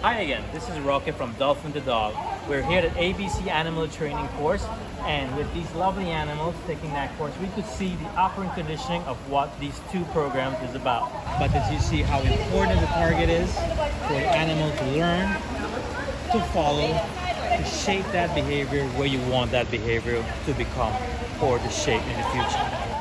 Hi again, this is Roque from Dolphin to Dog. We're here at ABC Animal Training course and with these lovely animals taking that course, we could see the operant conditioning of what these two programs is about. But as you see how important the target is for the animal to learn, to follow, to shape that behavior where you want that behavior to become or to shape in the future.